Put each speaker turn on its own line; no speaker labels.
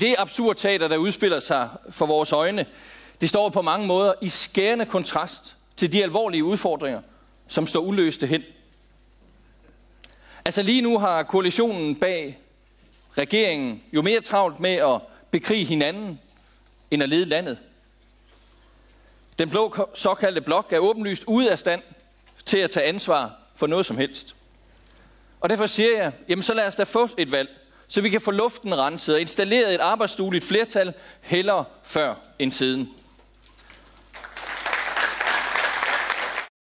Det absurde teater, der udspiller sig for vores øjne, det står på mange måder i skærende kontrast til de alvorlige udfordringer, som står uløste hen. Altså lige nu har koalitionen bag regeringen jo mere travlt med at bekrige hinanden, end at lede landet. Den blå såkaldte blok er åbenlyst ude af stand til at tage ansvar for noget som helst. Og derfor siger jeg, jamen så lad os da få et valg, så vi kan få luften renset og installeret et arbejdsdueligt flertal hellere før end siden.